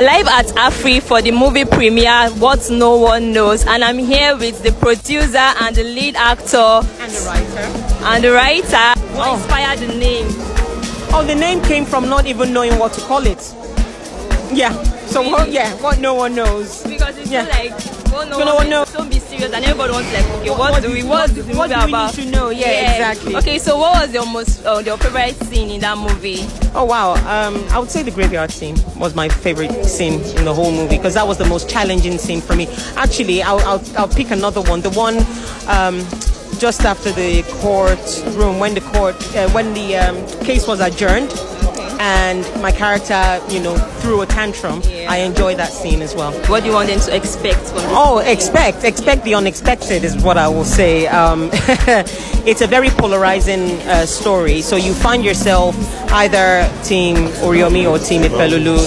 Live at AFRIFF the movie premiere What No One Knows and I'm here with the producer and the lead actor And the writer. and the writer. What Oh. inspired the name? Oh, the name came from not even knowing what to call it. Yeah. So what? Yeah. What no one knows. Because it's Yeah. like no, one knows. Don't be serious and everybody wants like okay, what, what do do- we what, what- is the what movie do we about? to know? Yeah, exactly. Okay, so what was your most uh, your favorite scene in that movie? Oh wow. Um, I would say the graveyard scene was my favorite scene in the whole movie because that was the most challenging scene for me. Actually, I'll I'll, I'll pick another one. The one. Um, just after the court room, when the court, uh, when the um, case was adjourned, and my character, you know, threw a tantrum. Yeah. I enjoy that scene as well. What do you want them to expect from Oh, expect, expect the unexpected is what I will say. Um, it's a very polarizing uh, story. So you find yourself either Team Oriomi or Team Ifelulu.